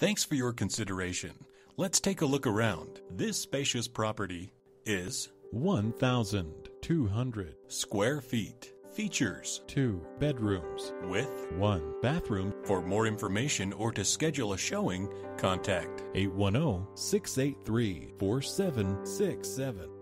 Thanks for your consideration. Let's take a look around. This spacious property is 1,200 square feet. Features two bedrooms with one bathroom For more information or to schedule a showing, contact 810 683 4767